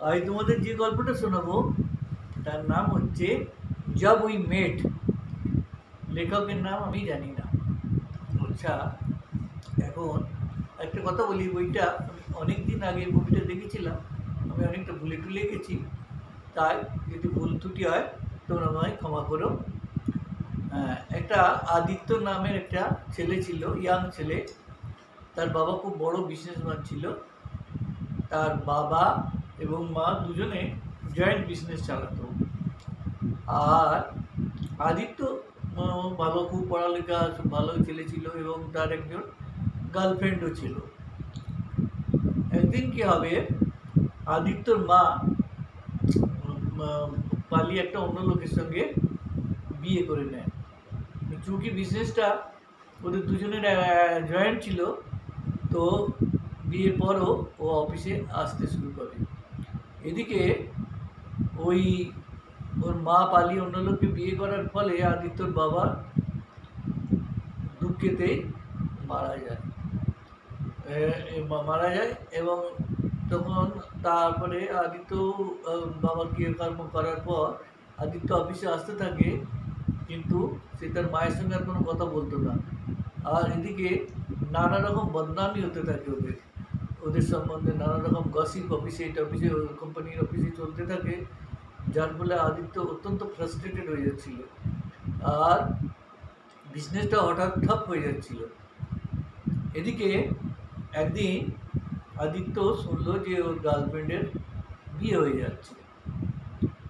আজ তোমাদের যে গল্পটা শোনাবো তার নাম হচ্ছে জব উই মেট। লেখকের নাম আমি জানি না। আচ্ছা এখন একটা কথা বলি বইটা অনেক দিন আগে বইটা দেখেছিলাম। আমি অনেকটা ভুলে টুলে গেছি। তাই যদি ভুল ত্রুটি হয় তোমরা আমায় ক্ষমা করো। আহ, একটা আদিত্য নামের একটা ছেলে ছিল ইয়াং ছেলে। তার বাবা খুব বড় বিজনেসম্যান ছিল। তার বাবা এবং মা দুজনে জয়েন্ট বিজনেস চালাতো। আর আদিত্য বাবা খুব পড়ালেখা ভালো ছেলে ছিল এবং তার একজন গার্লফ্রেন্ডও ছিল। একদিন কি হবে, আদিত্যর মা পালিয়ে একটা অন্য লোকের সঙ্গে বিয়ে করে নেয়। চুকি বিজনেসটা ওদের দুজনের জয়েন্ট ছিল, তো বিয়ের পরও ও অফিসে আসতে শুরু করে। এদিকে ওই ওর মা পালিয়ে অন্য লোককে বিয়ে করার ফলে আদিত্যর বাবা দুঃখেতেই মারা যায়। মারা যায় এবং তখন তারপরে আদিত্য বাবার কর্ম করার পর আদিত্য অফিসে আসতে থাকে, কিন্তু সে তার মায়ের সঙ্গে আর কোনো কথা বলতো না। আর এদিকে নানা রকম বদনামি হতে থাকে ওদের। ওদের সম্বন্ধে নানা রকম গসিপ অফিসে এটা অফিসে কোম্পানির অফিসে চলতে থাকে, যার ফলে আদিত্য অত্যন্ত ফ্রাস্ট্রেটেড হয়ে যাচ্ছিল। আর বিজনেসটা হঠাৎ ঠপ হয়ে যাচ্ছিল। এদিকে একদিন আদিত্য শুনলো যে ওর গার্লফ্রেন্ডের বিয়ে হয়ে যাচ্ছে।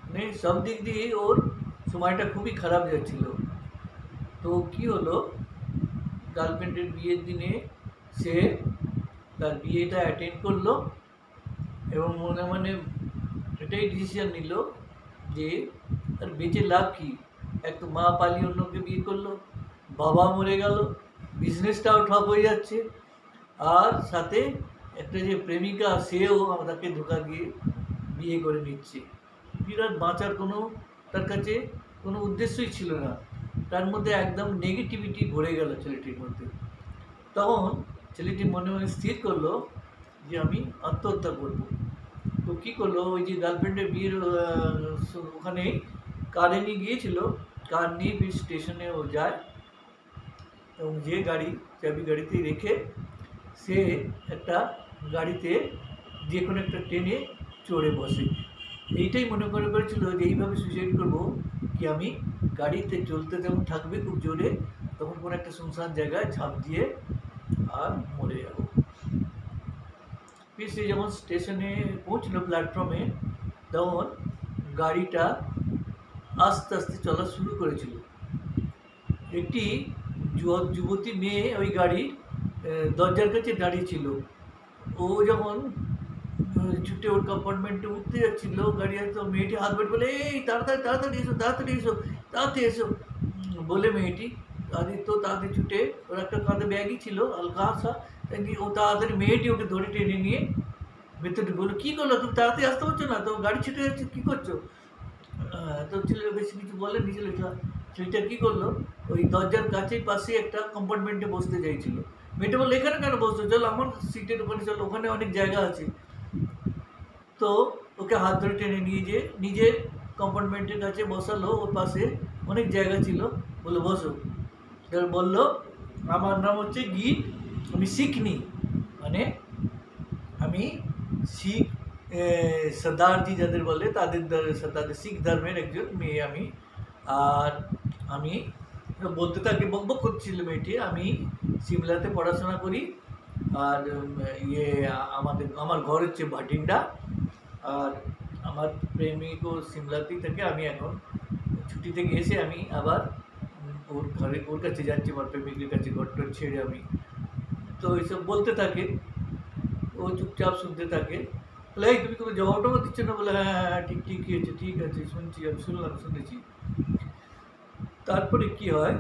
মানে সব দিক দিয়ে ওর সময়টা খুবই খারাপ যাচ্ছিল। তো কি হলো? গার্লফ্রেন্ডের বিয়ের দিনে সে তার বিয়েটা অ্যাটেন্ড করল এবং মনে মনে এটাই ডিসিশন নিল যে তার বেঁচে লাভ কী? এক তো মা পালিয়ে অন্যকে বিয়ে করল, বাবা মরে গেল বিজনেসটাও ঠপ হয়ে যাচ্ছে। আর সাথে একটা যে প্রেমিকা, সেও তাকে ধোকা দিয়ে বিয়ে করে নিচ্ছে। বিরাট বাঁচার কোনো, তার কাছে কোনো উদ্দেশ্যই ছিল না। তার মধ্যে একদম নেগেটিভিটি ভরে গেল ছেলেটির মধ্যে। তখন ছেলেটি মনে মনে স্থির করল যে আমি আত্মহত্যা করব। তো কী করল? ওই যে গার্লফ্রেন্ডের বিয়ের ওখানে কারে নিয়ে গিয়েছিল। কার নিয়ে স্টেশনে ও যায় এবং যে গাড়ি, চাবি গাড়িতে রেখে সে একটা গাড়িতে যে কোনো একটা ট্রেনে চড়ে বসে। এইটাই মনে করে করেছিল যে এইভাবে সুইসাইড করব কি আমি গাড়িতে চলতে যখন থাকবে খুব জোরে, তখন কোনো একটা শুনশান জায়গায় ঝাঁপ দিয়ে আর মরে যাব ফির সে যখন স্টেশনে পৌঁছলো প্ল্যাটফর্মে তখন গাড়িটা আস্তে আস্তে চলা শুরু করেছিল। একটি যুব- যুবতী মেয়ে ওই আহ, দরজার কাছে দাঁড়িয়ে ছিল। ও যখন ছুটে ওর কম্পার্টমেন্টে উঠতে যাচ্ছিল গাড়ি তো মেয়েটি হাত বের বলে এই তাড়াতাড়ি তাড়াতাড়ি এসো তাড়াতাড়ি এসো তাড়াতাড়ি এসো। বলে মেয়েটি আদিত্য তাড়াতাড়ি ছুটে, ওর একটা কাঁধে ব্যাগই ছিল হালকা আসা তাই ও তাড়াতাড়ি মেয়েটি ওকে ধরে টেনে নিয়ে ভেতরে বলল, কী করল? তুমি তাড়াতাড়ি আসতে পারছ না? তো গাড়ি ছুটে যাচ্ছে, কী করছ? তো ছেলে বেশি কিছু বলেনি ছেলেটা ছেলেটা কী করল? ওই দরজার কাছেই পাশে একটা কম্পার্টমেন্টে বসতে চাইছিল। মেয়েটা বলল, এখানে কেন বসছো? চলো আমার সিটের ওখানে চলো, ওখানে অনেক জায়গা আছে। তো ওকে হাত ধরে টেনে নিয়ে যে নিজের কম্পার্টমেন্টের কাছে বসালো, ওর পাশে অনেক জায়গা ছিল। বলে বসো। বলল আমার নাম হচ্ছে গীত আমি শিখনি। মানে আমি শিখ এ, সর্দারজি যাদের বলে তাদের তাদের শিখ ধর্মের একজন মেয়ে আমি। আর আমি বলতে তাকে বকবক করছিল মেয়েটি আমি সিমলাতে পড়াশোনা করি। আর ইয়ে আমাদের আমার ঘর হচ্ছে ভাটিন্ডা। আর আমার প্রেমিক ও সিমলাতেই থাকে আমি এখন ছুটি থেকে এসে আমি আবার ওর ঘরে ওর কাছে যাচ্ছি আমার প্রেমিকের কাছে ঘরটা ছেড়ে আমি। তো এইসব বলতে থাকে ও চুপচাপ শুনতে থাকে। বলে এই তুমি কোনো জবাব টবাব দিচ্ছ না? বলে হ্যাঁ হ্যাঁ হ্যাঁ, ঠিক ঠিক আছে ঠিক আছে শুনছি আমি শুনলাম শুনেছি। তারপরে কি হয়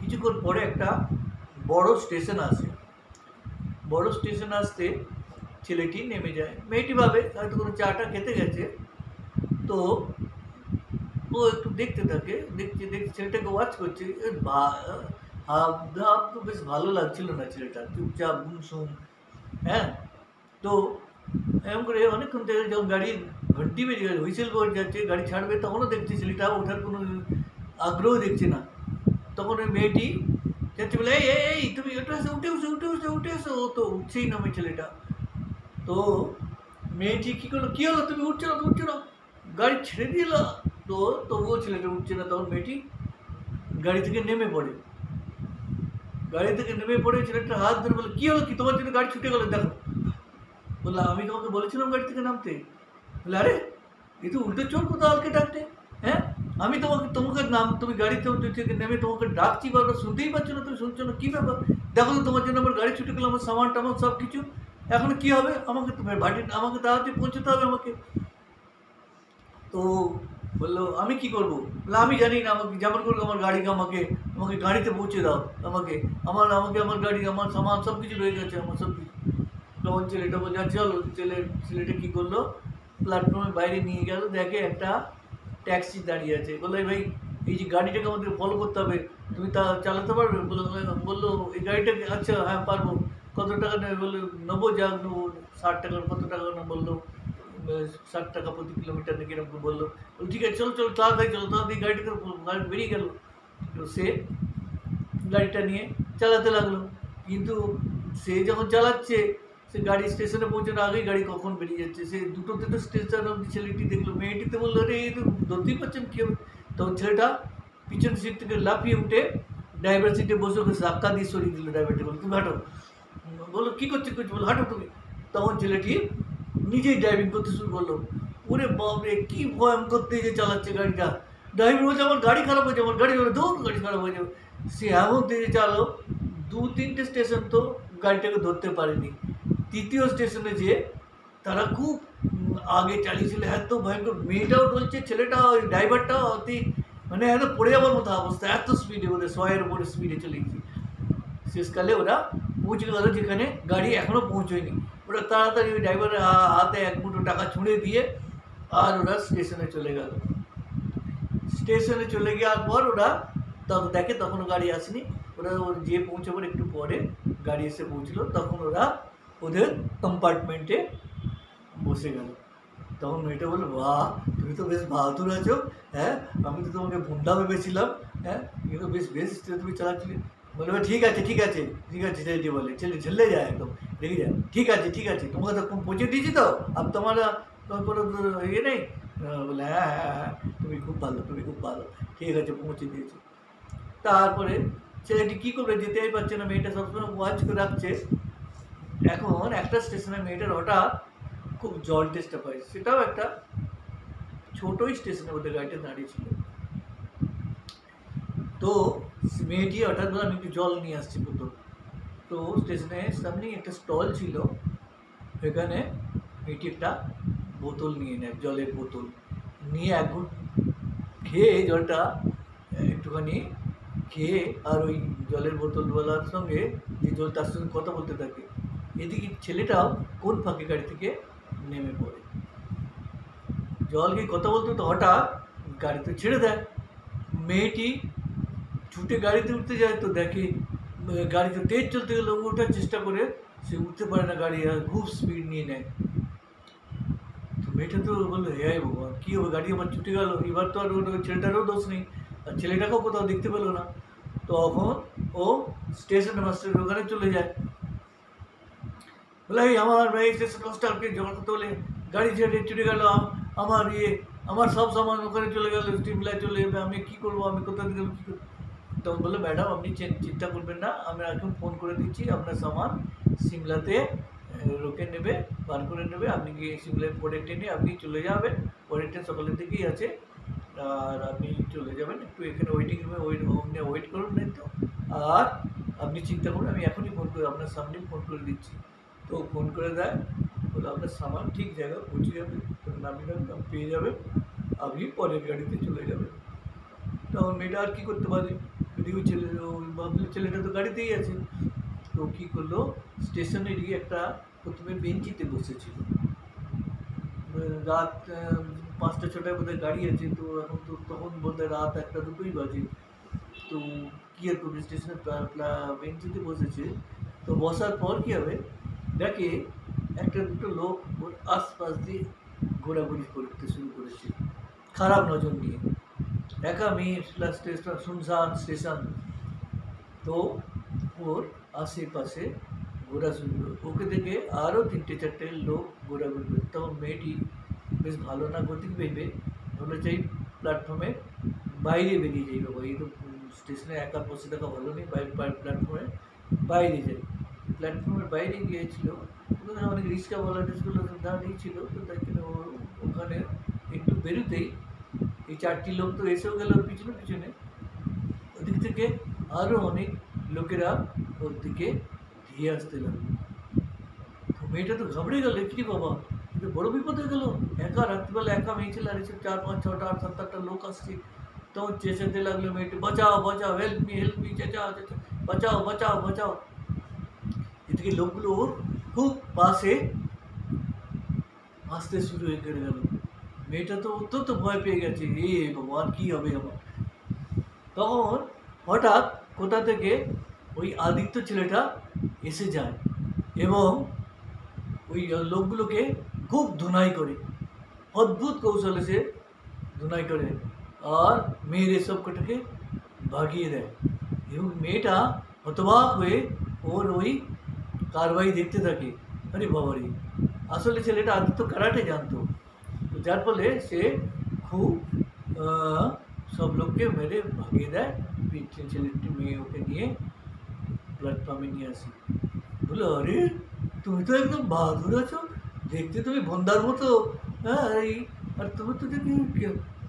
কিছুক্ষণ পরে একটা বড় স্টেশন আসে। বড় স্টেশন আসতে ছেলেটি নেমে যায়। মেয়েটি ভাবে হয়তো কোনো চাটা খেতে গেছে। তো ও একটু দেখতে থাকে দেখছে দেখছে ছেলেটাকে ওয়াচ করছে এ ভা- হাব ভাব তো বেশ ভালো লাগছিল না ছেলেটা চুপচাপ গুমসুম হ্যাঁ তো এরকম করে অনেকক্ষণ থেকে যখন গাড়ি ঘন্টি বেজে গেছে হুইসেল বোর্ড যাচ্ছে গাড়ি ছাড়বে তখনও দেখছি ছেলেটা ওঠার কোনো আগ্রহ দেখছে না তখন ওই মেয়েটি যাচ্ছে বলে এই এই, এই তুমি উঠে এসো উঠে এসো উঠে এসো উঠে এসো ও তো উঠছেই না ওই ছেলেটা তো মেয়েটি কী করল কী হলো তুমি উঠছো না উঠছো না গাড়ি ছেড়ে দিল তো তবুও ছেলেটা উঠছে না, তখন মেয়েটি গাড়ি থেকে নেমে পড়ে। গাড়ি থেকে নেমে পড়ে ছেলেটা হাত ধরে বলে, কী হলো কি? তোমার জন্য গাড়ি ছুটে গেলো, দেখো। বললাম আমি তোমাকে বলেছিলাম গাড়ি থেকে নামতে। বলে আরে, এ তো উল্টো চোর কোথাও আলকে ডাকতে? হ্যাঁ আমি তোমাকে তোমাকে নাম, তুমি গাড়িতে থেকে নেমে তোমাকে ডাকছি বা শুনতেই পাচ্ছ না, তুমি শুনছো না, কী ব্যাপার? দেখো তো, তোমার জন্য আমার গাড়ি ছুটে গেলো, আমার সামান টামান সব কিছু। এখন কি হবে? আমাকে তোমার বাড়ি, আমাকে তাড়াতাড়ি পৌঁছতে হবে আমাকে। তো বলল আমি কি করব? বলল আমি জানি না আমাকে যেমন করে আমার গাড়ি আমাকে আমাকে গাড়িতে পৌঁছে দাও আমাকে। আমার আমাকে আমার গাড়ি আমার সামান সব কিছু রয়ে গেছে আমার সব কিছু তখন ছেলেটা বলছে "আচ্ছা, চলো। ছেলে ছেলেটা কী করল প্ল্যাটফর্মের বাইরে নিয়ে গেল দেখে একটা ট্যাক্সি দাঁড়িয়ে আছে। বলল "এই ভাই এই যে গাড়িটাকে আমাদের ফলো করতে হবে তুমি তা চালাতে পারবে? বলল বলল এই গাড়িটাকে আচ্ছা হ্যাঁ পারব। কত টাকা নেবে? বলল নেব যা নেব ষাট টাকার কত টাকা না বলল ষাট টাকা প্রতি কিলোমিটার নাকি এরকম বলল। ঠিক আছে, চলো চলো, তাড়াতাড়ি চলো, তাড়াতাড়ি গাড়িটাকে গাড়ি বেরিয়ে গেল। সে গাড়িটা নিয়ে চালাতে লাগল। কিন্তু সে যখন চালাচ্ছে, সে গাড়ি স্টেশনে পৌঁছানোর আগেই গাড়ি কখন বেরিয়ে যাচ্ছে? সে দুটোতে তো স্টেশন অব্দি ছেলেটি দেখল। মেয়েটিতে বলল রে এই তো ধরতেই পারছেন কেউ তখন ছেলেটা পিছন সিট থেকে লাফিয়ে উঠে ড্রাইভার সিটে বসে ওকে ধাক্কা দিয়ে সরিয়ে দিল ড্রাইভারটি বলো তুমি হাঁটো। বলো কী করছ করছ? বলো হাঁটো তুমি। তখন ছেলেটি নিজেই ড্রাইভিং করতে শুরু করল। ওরে বাপরে, কী ভয়ঙ্কর তেজে চালাচ্ছে গাড়িটা। ড্রাইভার বলছে, আমার গাড়ি খারাপ হয়ে আমার গাড়ি দৌড় গাড়ি খারাপ হয়ে যাবে। সে এমন তেজে চালো দু তিনটে স্টেশন তো গাড়িটাকে ধরতে পারেনি। তৃতীয় স্টেশনে যে তারা খুব আগে চালিয়েছিল, এত ভয়ঙ্কর মেয়েটাও বলছে ছেলেটা ওই ড্রাইভারটাও অতি মানে এত পড়ে যাওয়ার মতো অবস্থা, এত স্পিডে ওদের শয়ের উপরে স্পিডে চলে গেছে শেষকালে ওরা পৌঁছে গেল যেখানে গাড়ি এখনও পৌঁছয়নি। ওরা তাড়াতাড়ি ওই ড্রাইভারের হাতে এক মুঠো টাকা ছুঁড়ে দিয়ে আর ওরা স্টেশনে চলে গেল। স্টেশনে চলে যাওয়ার পর ওরা তখন দেখে তখন গাড়ি আসেনি। ওরা ওর যে পৌঁছাবার একটু পরে গাড়ি এসে পৌঁছলো। তখন ওরা ওদের কম্পার্টমেন্টে বসে গেল। তখন মেয়েটা বলল, বাহ, তুমি তো বেশ বাহাদুর আছো হ্যাঁ? আমি তো তোমাকে বুন্ডা ভেবেছিলাম হ্যাঁ? কিন্তু বেশ বেশ তুমি চালাচ্ছিলে। বলে "বা, ঠিক আছে ঠিক আছে। ঠিক আছে ছেলেটি বলে ছেলে ঝেলে যায় একদম রেগে যায় ঠিক আছে ঠিক আছে তোমাকে তো পৌঁছে দিয়েছি তো আর তোমার তোমার কোনো ইয়ে নেই? বলে হ্যাঁ হ্যাঁ হ্যাঁ তুমি খুব ভালো তুমি খুব ভালো ঠিক আছে পৌঁছে দিয়েছি। তারপরে ছেলেটি কী করবে যেতেই পারছে না মেয়েটা সবসময় ওয়াচ করে রাখছে। এখন একটা স্টেশনে মেয়েটার হঠাৎ খুব জল টেস্টটা পাই সেটাও একটা ছোটোই স্টেশনে ওদের গাড়িটা দাঁড়িয়ে ছিল। তো মেয়েটি হঠাৎ করে আমি একটু জল নিয়ে আসছি বোতল তো স্টেশনের সামনেই একটা স্টল ছিল। সেখানে মেয়েটি একটা বোতল নিয়ে নেয়, জলের বোতল। নিয়ে এক খেয়ে জলটা একটুখানি খেয়ে আর ওই জলের বোতলওয়ালার সঙ্গে যে জল তার সঙ্গে কথা বলতে থাকে। এদিকে ছেলেটাও কোন ফাঁকে গাড়ি থেকে নেমে পড়ে। জল গিয়ে কথা বলতে তো হঠাৎ গাড়িতে ছেড়ে দেয়। মেয়েটি ছুটে গাড়িতে উঠতে যায় তো দেখে গাড়িতে তেজ চলতে গেলে ওঠার চেষ্টা করে, সে উঠতে পারে না গাড়ি আর খুব স্পিড নিয়ে নেয়। তো মেয়েটা তো বলল হে ভগবান, কী হবে, গাড়ি আমার ছুটে গেল, এবার তো আর ছেলেটারও দোষ নেই, আর ছেলেটাকেও কোথাও দেখতে পেল না। তখন ও স্টেশন, মাস্টারের ওখানে চলে যায়। বলে, এই আমার এই স্টেশন মাস্টারকে জমা করতে বলে, গাড়ি ছেড়ে ছুটে গেল, আমার ইয়ে আমার সব সামান ওখানে চলে গেল, স্টিমলায় চলে যাবে, আমি কী করব, আমি কোথা থেকে কী করব? তখন বলল ম্যাডাম, আপনি চিন্তা করবেন না আমি এখন ফোন করে দিচ্ছি আপনার সামান সিমলাতে রোকে নেবে, বার করে নেবে, আপনি গিয়ে সিমলায় পরের ট্রেনে আপনি চলে যাবেন ট্রেন সকালের দিকেই আছে, আর আপনি চলে যাবেন, একটু এখানে ওয়েটিং রুমে ওয়েট ওয়েট করুন একটু আর আপনি চিন্তা করুন, আমি এখনই ফোন করে, আপনার সামনে ফোন করে দিচ্ছি। তো ফোন করে দেয় বলে আপনার সামান ঠিক জায়গায় পৌঁছে যাবে তো নামিয়ে রাখলাম পেয়ে যাবেন আপনি পরের গাড়িতে চলে যাবেন। তখন মেয়েটা আর কী করতে পারে? যদি ছেলে ভাবলো ছেলেটা তো গাড়িতেই আছে। তো কী করল? স্টেশনে গিয়ে একটা প্রথমে বেঞ্চিতে বসেছিল। রাত পাঁচটা, ছটায় বোধহয় গাড়ি আছে, তো এখন তো তখন বোধহয় রাত একটা, দুটোই বাজে। তো কী আর করবে? স্টেশনে বেঞ্চিতে বসেছে। তো বসার পর কী হবে? দেখে একটা দুটো লোক ওর আশপাশ দিয়ে ঘোরাঘুরি করতে শুরু করেছে। খারাপ নজর নিয়ে। একা মেয়ে স্টেশন শুনশান স্টেশন তো ওর আশেপাশে ঘোরা শুরু ওকে দেখে আরও তিনটে চারটে লোক ঘোরাঘুরি করে তখন মেয়েটি বেশ ভালো না গতি ভেবে হলো চাই প্ল্যাটফর্মে বাইরে বেরিয়ে যাই বাবা। এই তো স্টেশনে একা বসে থাকা ভালো নেই প্ল্যাটফর্মে বাইরে যাই প্ল্যাটফর্মের বাইরে গিয়েছিল। অনেক রিক্সা বলা টিক্সগুলো দাঁড়িয়ে ছিল। তো তাই জন্য ওখানে একটু বেরোতেই এই চারটি লোক তো এসেও গেল ওর পিছনে পিছনে। ওদিক থেকে আরও অনেক লোকেরা ওর দিকে ধেয়ে আসতে লাগল। তো মেয়েটা তো ঘাবড়ে গেল, কি বাবা? কিন্তু বড় বিপদ হয়ে গেল। একা রাত্রিবেলা একা মেয়ে ছিল, আর এসব চার, পাঁচ, ছটা, আট, সাত, আটটা লোক আসছে। তখন চেঁচাতে লাগল মেয়েটি, বাঁচাও বাঁচাও হেল্প মি হেল্প মি চেঁচাও চেঁচাও, বাঁচাও বাঁচাও বাঁচাও। এদিকে লোকগুলো ওর খুব পাশে আসতে শুরু হয়ে করে গেল। মেয়েটা তো অত্যন্ত ভয় পেয়ে গেছে। এ ভগবান, কী হবে আমার তখন হঠাৎ কোথা থেকে ওই আদিত্য ছেলেটা এসে যায় এবং ওই লোকগুলোকে খুব ধুনাই করে, অদ্ভুত কৌশলে সে ধুনাই করে আর মেয়ের এসব কটাকে ভাগিয়ে দেয় এবং মেয়েটা হতবাক হয়ে ওর ওই কারবাই দেখতে থাকে। আরে বাবারে, আসলে ছেলেটা আদিত্য কারাটে জানতো? তো যার ফলে সে খুব সব লোককে মেরে ভাগিয়ে দেয় ছেলেটি মেয়ে ওকে নিয়ে প্ল্যাটফর্মে নিয়ে আসি বলে আরে তুমি তো একদম বাহাদুর আছো দেখতে তুমি বন্দার মতো হ্যাঁ এই আর তুমি তো দেখি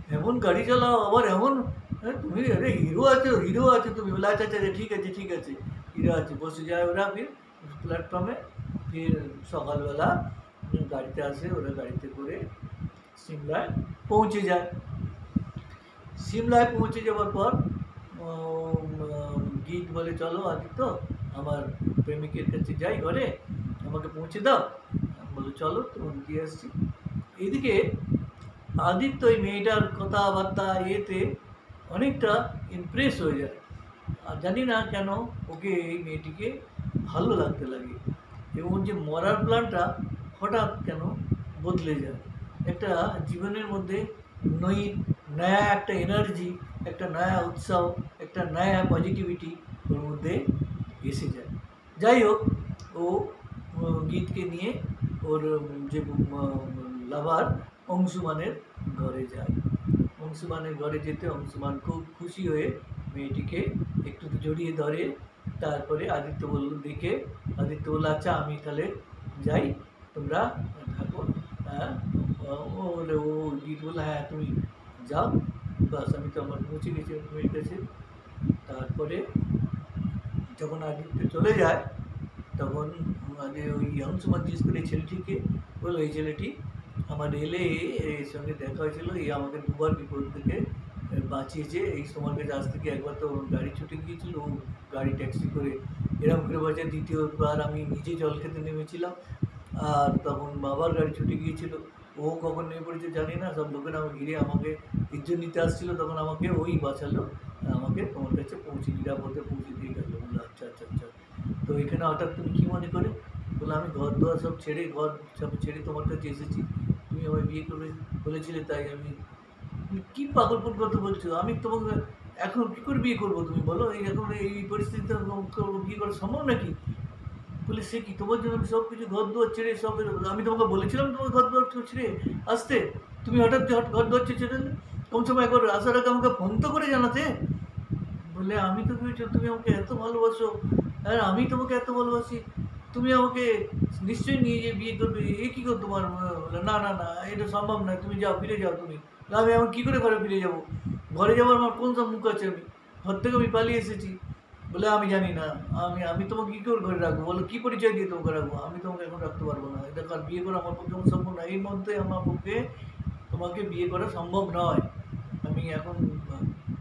এমন গাড়ি চালাও আবার এমন হ্যাঁ তুমি আরে হিরো আছো হিরো আছো তুমি বলে আচ্ছা আচ্ছা, ঠিক আছে ঠিক আছে হিরো আছে বসে যায় ওরা ফির প্ল্যাটফর্মে ফির সকালবেলা গাড়িতে আসে ওরা গাড়িতে করে সিমলায় পৌঁছে যায়। সিমলায় পৌঁছে যাওয়ার পর গীত বলে, চলো আদিত্য আমার প্রেমিকের কাছে যাই ঘরে, আমাকে পৌঁছে দাও। বলে চলো, তোমাকে দিয়ে আসছি। এদিকে আদিত্য এই মেয়েটার কথাবার্তা ইয়েতে অনেকটা ইমপ্রেস হয়ে যায়। আর জানি না কেন ওকে এই মেয়েটিকে ভালো লাগতে লাগে এবং যে মরার প্ল্যানটা হঠাৎ কেন বদলে যায়। একটা জীবনের মধ্যে নই, নয়া একটা এনার্জি একটা নয়া উৎসাহ, একটা নয়া পজিটিভিটি ওর মধ্যে এসে যায়। যাই হোক, ও গীতকে নিয়ে ওর যে লাভার অংশুমানের ঘরে যায়। অংশুমানের ঘরে যেতে অংশুমান খুব খুশি হয়ে মেয়েটিকে একটু জড়িয়ে ধরে, তারপরে আদিত্য বলল দেখে আদিত্য বলল আচ্ছা আমি তাহলে যাই, তোমরা থাকো হ্যাঁ ও বলে, ও গীত বলল হ্যাঁ তুমি যাও। বাস, আমি তো আমার পৌঁছে গেছি মেয়ের কাছে তারপরে যখন আদিত্য চলে যায়, তখন মানে ওই অংশমান জিজ্ঞেস করে ছেলেটিকে? বলল এই ছেলেটি আমার এলে, এর সঙ্গে দেখা হয়েছিল এই আমাকে দুবার বিপদ থেকে বাঁচিয়েছে। এই সময় কাছে আজ থেকে একবার তো গাড়ি ছুটে গিয়েছিল, ও গাড়ি ট্যাক্সি করে এরকম করে বাজে দ্বিতীয়বার আমি নিজে জল খেতে নেমেছিলাম, আর তখন বাবার গাড়ি ছুটে গিয়েছিল। ও কখন নেমে পড়েছে জানি না, সব লোকেরা ঘিরে আমাকে ইজ্জত নিতে আসছিল, তখন আমাকে ওই বাঁচালো, আমাকে তোমার কাছে পৌঁছে নিরাপদে পৌঁছে দিয়ে গেল। বলল আচ্ছা আচ্ছা আচ্ছা। তো এখানে হঠাৎ তুমি কী মনে করে? বলে আমি ঘর দোয়ার সব ছেড়ে, ঘর সব ছেড়ে তোমার কাছে এসেছি। তুমি আমায় বিয়ে করবে বলেছিলে, তাই আমি কী পাগলপুর কথা বলছো? আমি তোমাকে এখন কী করে বিয়ে করব তুমি? বলো, এই এখন এই পরিস্থিতিতে বিয়ে করা সম্ভব নাকি? বলে, সে কি তোমার জন্য আমি সব কিছু ঘর দুয়ার ছেড়ে সব আমি তোমাকে বলেছিলাম তোমার ঘর দুয়ার ছেড়ে আসতে। তুমি হঠাৎ ঘর দুয়ার ছেড়ে এলে? কম সময় একবার আসার আগে আমাকে ফোন তো করে জানাতে। বলে, আমি তো ভেবেছি তুমি আমাকে এত ভালোবাসো। আর আমি তোমাকে এত ভালোবাসি। তুমি আমাকে নিশ্চয়ই নিয়ে যে বিয়ে করবে। এ কী কর তোমার না না না, এটা সম্ভব নয়। তুমি যাও, ফিরে যাও তুমি। আমি এখন কী করে ঘরে ফিরে যাব? ঘরে যাওয়ার আমার কোন সব মুখ আছে আমি? ঘর থেকে আমি পালিয়ে এসেছি। বলে, আমি জানি না, আমি আমি তোমাকে কী করে ঘরে রাখব? বলো, কী পরিচয় দিয়ে তোমাকে রাখব? আমি তোমাকে এখন রাখতে পারব না। এটা কার বিয়ে করা আমার পক্ষে সম্ভব নয় এই মধ্যে আমার পক্ষে তোমাকে বিয়ে করা সম্ভব নয়। আমি এখন,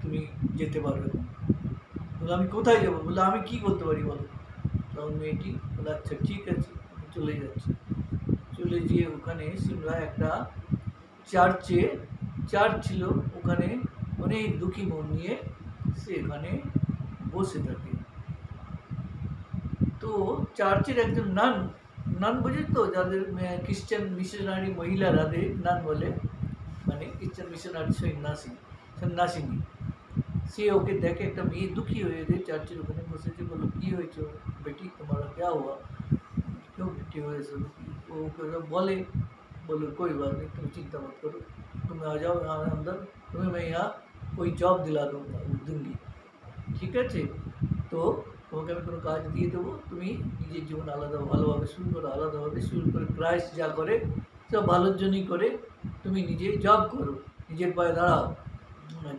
তুমি যেতে পারবে বলে, আমি কোথায় যাব? বলে, আমি কি করতে পারি বলো? তখন মেয়েটি বলে আচ্ছা ঠিক আছে চলে যাচ্ছি। চলে গিয়ে ওখানে সিমলা একটা চার্চে, চার্চ ছিল। ওখানে অনেক দুঃখী মন নিয়ে সে এখানে বসে থাকে তো চার্চের একজন নান নান বোঝেন তো যাদের খ্রিস্টান মিশনারি মহিলারাদের নান বলে মানে খ্রিস্টান মিশনারি সন্ন্যাসী সন্ন্যাসিনী সে ওকে দেখে একটা মেয়ে দুঃখী হয়ে যায় চার্চের ওখানে বসেছে বলো কী হয়েছে বেটি তোমার क्या हुआ क्यों बेटी हो ऐसे वो ओके बोले बोले कोई बात नहीं तुम चिंता मत करो तुम आ जाओ यहाँ अंदर तुम्हें मैं यहाँ कोई जॉब दिला दूंगा दूंगी ঠিক আছে? তো তোমাকে আমি কোনো কাজ দিয়ে দেবো, তুমি নিজের জীবন আলাদা, ভালোভাবে শুরু করো, আলাদাভাবে শুরু করে ক্রাইস্ট যা করে, সব ভালোর জন্যই করে, তুমি নিজে জব করো, নিজের পায়ে দাঁড়াও,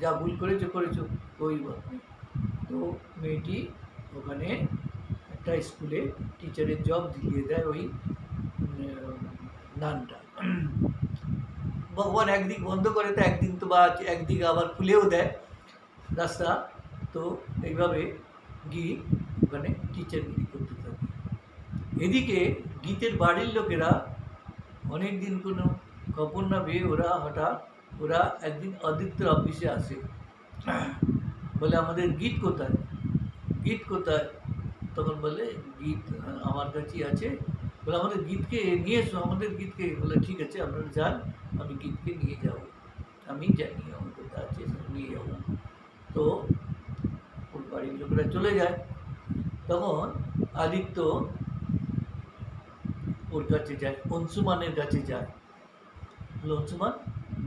যা ভুল করেছ করেছ, ওই তো মেয়েটি ওখানে একটা স্কুলে টিচারের জব দিয়ে দেয় ওই নানটা ভগবান একদিক বন্ধ করে তো একদিন তো বা, একদিকে আবার খুলেও দেয় রাস্তা। তো এইভাবে গীত ওখানে টিচার টিচারগিরি করতে থাকে। এদিকে গীতের বাড়ির লোকেরা অনেক দিন কোনো খবর না পেয়ে ওরা হঠাৎ ওরা একদিন আদিত্যর অফিসে আসে। বলে, আমাদের গীত কোথায়? গীত কোথায়? তখন বলে, গীত আমার কাছেই আছে। বলে, আমাদের গীতকে নিয়ে এসো, আমাদের গীতকে। বলে, ঠিক আছে, আপনারা যান, আমি গীতকে নিয়ে যাব। আমি জানি আমার কোথায় আছে, নিয়ে যাব। তো চলে যায়, তখন আদিত্য ওর কাছে যায়, অংশুমানের কাছে যায়। অংশুমান,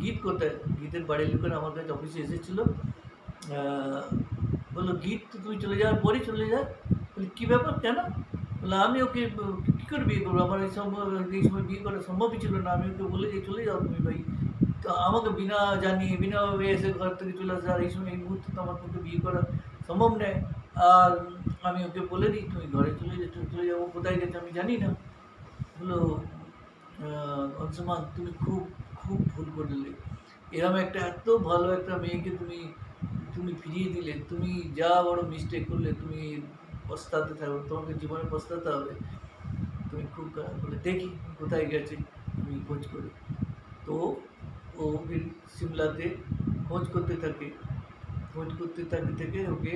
গীত কোথায়? গীতের বাড়ির লোকেরা আমার কাছে অফিসে এসেছিল। বলল গীত তুই চলে যাওয়ার পরই চলে যায়। বলি, কী ব্যাপার? কেন? বলে, আমি ওকে, কী করে বিয়ে করব? আমার এই সম্ভব, এই সময় বিয়ে করা সম্ভবই ছিল না। আমি ওকে বলে যে চলে যাও তুমি ভাই, তো আমাকে বিনা জানিয়ে, বিনা এসে ঘর থেকে চলে আসে আর এই সময় এই মুহূর্তে তো আমার পক্ষে বিয়ে করা সম্ভব নয়। আর আমি ওকে বলে দিই তুমি ঘরে চলে যেতে চলে যাব কোথায় গেছে আমি জানি না। বলো আহ, তুমি খুব খুব ভুল করলে। এরকম একটা এত ভালো একটা মেয়েকে তুমি তুমি ফিরিয়ে দিলে তুমি যা বড় মিস্টেক করলে তুমি পস্তাতে থাকবে তোমাকে জীবনে পস্তাতে হবে। তুমি খুব খারাপ বলে দেখি কোথায় গেছে আমি খোঁজ করি। তো ও ফির সিমলাতে খোঁজ করতে থাকে। খোঁজ করতে থাকে থেকে ওকে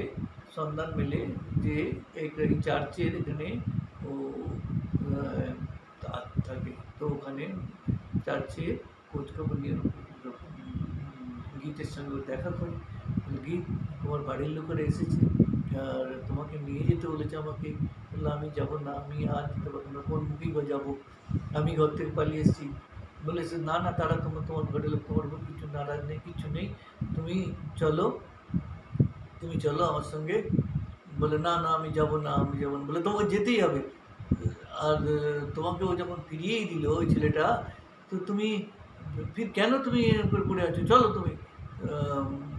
সন্ধান মেলে যে এই চার্চের এখানে ও থাকে। তো ওখানে চার্চে খোঁজ খবর নিয়ে গীতের সঙ্গে দেখা করে। গীত, তোমার বাড়ির লোকেরা এসেছে, আর তোমাকে নিয়ে যেতে বলেছে আমাকে। বলল আমি যাব না, আমি আর যেতে পারব না কোন মুখেই বা যাব। আমি ঘর থেকে পালিয়ে এসেছি। বলেছে না না, তারা তোমার তোমার ঘরের লোক, তোমার কিছু নারাজ নেই, কিছু নেই। তুমি চলো তুমি চলো আমার সঙ্গে। বলে, না না, আমি যাব না, আমি যাব না। বলে, তোমাকে যেতেই হবে। আর, তোমাকে ও যখন ফিরিয়েই দিল, ওই ছেলেটা, তো তুমি ফির কেন তুমি পড়ে আছো? চলো তুমি।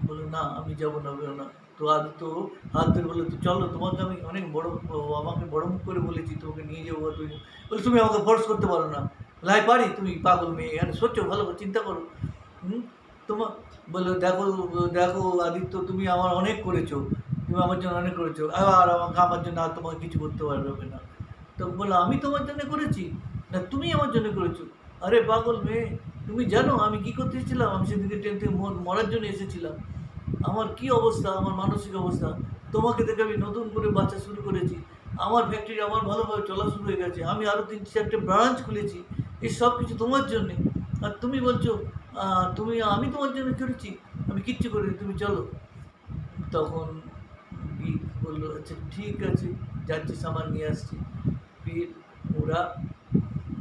বলে, না, আমি যাব না বেরো না। তো আজ তো হাত ধরে বলে তো চলো, তোমাকে আমি অনেক বড়, আমাকে বড় মুখ করে বলেছি, তোমাকে নিয়ে যাব আর তুমি। বলে, তুমি আমাকে ফোর্স করতে পারো না। লাই পারি, তুমি পাগল মেয়ে। আরে সোচো ভালো করে চিন্তা করো। হুম? তোমার বলে, দেখো দেখো আদিত্য, তুমি আমার অনেক করেছ। তুমি আমার জন্য অনেক করেছ। আর আমাকে আমার জন্য আর তোমাকে কিছু করতে পারবে না। তো বলো, আমি তোমার জন্য করেছি? না, তুমি আমার জন্য করেছ? আরে পাগল মেয়ে, তুমি জানো, আমি কি করতে এসেছিলাম? আমি সেদিকে ট্রেন থেকে মর- মরার জন্য এসেছিলাম। আমার কি অবস্থা? আমার মানসিক অবস্থা? তোমাকে দেখে আমি নতুন করে বাঁচা শুরু করেছি। আমার ফ্যাক্টরি আমার ভালোভাবে চলা শুরু হয়ে গেছে। আমি আরও তিন চারটে ব্রাঞ্চ খুলেছি। এই সব কিছু তোমার জন্যে। আর তুমি বলছো তুমি, আমি তোমার জন্য করেছি আমি কিচ্ছু করিনি, তুমি চলো। তখন গীত বলল আচ্ছা ঠিক আছে, যাচ্ছি, সামান নিয়ে আসছি। ফির ওরা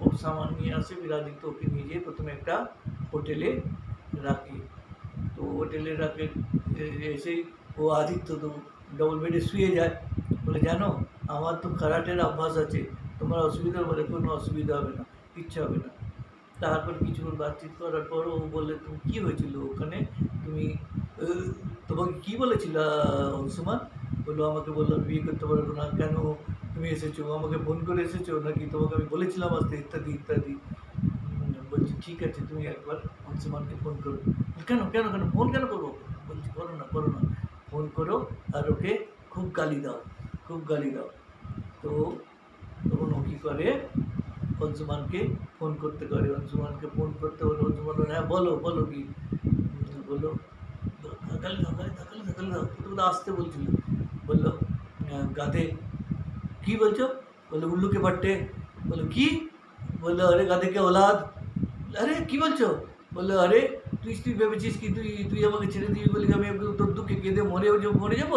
ও সামান নিয়ে আসে ফির ওকে নিয়ে যেয়ে প্রথমে একটা হোটেলে রাখে। তো হোটেলে রাখে এসেই ও আদিত্য তো ডবল বেডে শুয়ে যায়। বলে, জানো, আমার তো কারাটের অভ্যাস আছে। তোমার অসুবিধা বলে কোনো অসুবিধা হবে না, কিচ্ছু হবে না। তারপর কিছুক্ষণ বাতচিত করার পর ও বললে, তুমি কী হয়েছিল ওখানে? তুমি তোমাকে কী বলেছিল, অংশুমান? বলল, আমাকে বলল বিয়ে করতে পারব না। কেন তুমি এসেছ? আমাকে ফোন করে এসেছ? নাকি তোমাকে আমি বলেছিলাম আসতে ইত্যাদি ইত্যাদি? বলছি, ঠিক আছে, তুমি একবার অংশুমানকে ফোন করো। কেন কেন কেন? ফোন কেন করব? বলছি, করো না করো না। ফোন করো আর ওকে খুব গালি দাও, খুব গালি দাও। তো তখন ও কী করে অঞ্জুমানকে ফোন করতে করে অঞ্জুমানকে ফোন করতে বলে অঞ্জুমান বলে, হ্যাঁ বলো বলো কি উম, বলল গালি দাও গালি দাও গালি দাও গালি দাও প্রথমে তো আসতে বলছিল বলল আহ, গাধে কী বলছো বলল উল্লুকে বাট্টে বলল কি বলল আরে গাদেকে ওলাদ আরে কি বলছো বলল আরে তুই তুই ভেবেছিস কি তুই তুই আমাকে ছেড়ে দিবি বলি আমি তোর দুঃখে কেঁদে মরে যাব মরে যাব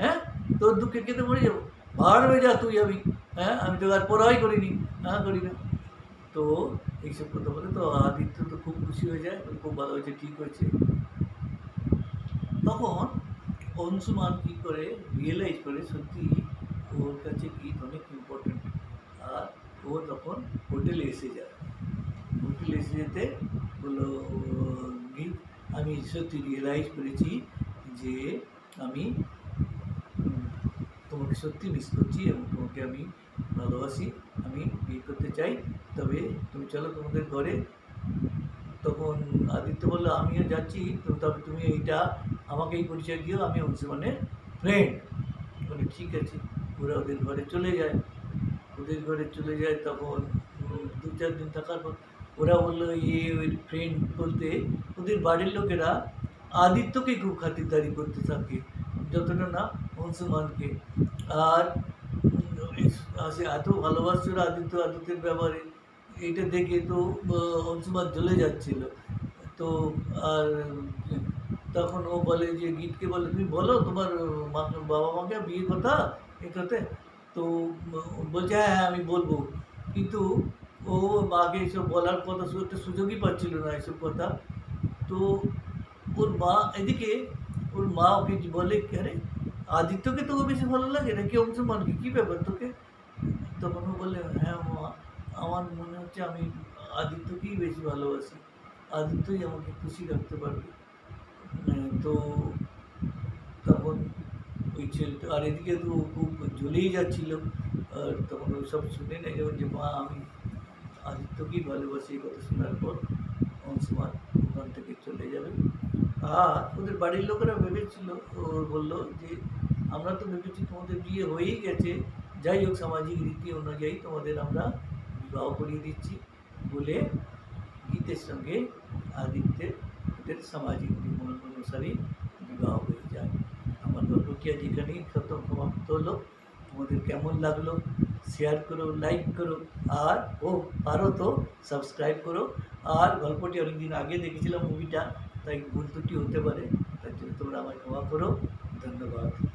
হ্যাঁ তোর দুঃখে কেঁদে মরে যাব মারবে যা তুই আমি হ্যাঁ আমি তো আর পড়াই করিনি না করি না। তো এইসব কথা বলে তো আদিত্য তো খুব খুশি হয়ে যায় খুব ভালো হয়েছে, ঠিক হয়েছে। তখন অংশুমান কী করে রিয়েলাইজ করে সত্যি ওর কাছে গীত অনেক ইম্পর্টেন্ট আর ও তখন হোটেলে এসে যায়। হোটেলে এসে যেতে বলল, গীত, আমি সত্যি রিয়েলাইজ করেছি যে আমি তোমাকে সত্যি মিস করছি এবং তোমাকে আমি ভালোবাসি, আমি বিয়ে করতে চাই। তবে তুমি চলো তোমাদের ঘরে। তখন আদিত্য বলল, আমিও যাচ্ছি। তো তবে তুমি এইটা আমাকে এই পরিচয় দিও। আমি অংশমানের ফ্রেন্ড বলে, ঠিক আছে। ওরা ওদের ঘরে চলে যায়। ওদের ঘরে চলে যায় তখন দু চার দিন থাকার পর ওরা বলল ইয়ে ওই ফ্রেন্ড বলতে ওদের বাড়ির লোকেরা আদিত্যকে খুব খাতিরদারি করতে থাকে, যতটা না অংশমানকে আর সে এত ভালোবাসছিল আদিত্য, আদিত্যের ব্যাপারে, এইটা দেখে তো অংশমান জ্বলে যাচ্ছিল। তো, আর, তখন ও বলে যে, গীতকে বলে, তুমি বলো তোমার বাবা মাকে বিয়ে কথা এটাতে তো বলছে হ্যাঁ হ্যাঁ আমি বলব। কিন্তু ও মাকে এসব বলার কথা একটা সুযোগই পাচ্ছিল না এসব কথা। তো, ওর মা, এদিকে, ওর মা ওকে বলে আরে আদিত্যকে তোকে বেশি ভালো লাগে? নাকি অংশমানকে? কী ব্যাপার তোকে? তখন ও বললে হ্যাঁ আমার মনে হচ্ছে আমি আদিত্যকেই বেশি ভালোবাসি। আদিত্যই আমাকে খুশি রাখতে পারবে। হ্যাঁ, তো তখন ওই ছেলেটা আর এদিকে তো খুব জ্বলেই যাচ্ছিল। আর তখন ওই সব শুনে না যেমন যে মা আমি আদিত্যকেই ভালোবাসি। এই কথা শোনার পর অংশমান ওখান থেকে চলে যাবে। আর ওদের বাড়ির লোকেরা ভেবেছিল ও বলল যে আমরা তো ভেবেছি তোমাদের বিয়ে হয়েই গেছে। যাই হোক, সামাজিক রীতি অনুযায়ী তোমাদের আমরা বিবাহ করিয়ে দিচ্ছি বলে গীতের সঙ্গে আদিত্যের সামাজিক নিয়ম অনুসারে বিবাহ হয়ে যায়। আমার আজ এখানেই খতম, সমাপ্ত হলো। তোমাদের কেমন লাগল? শেয়ার করো, লাইক করো, আর, ও পারো তো সাবস্ক্রাইব করো। আর গল্পটি অনেকদিন আগে দেখেছিলাম মুভিটা, তাই ভুল ত্রুটি হতে পারে, তার জন্য তোমরা আমায় ক্ষমা করো। ধন্যবাদ।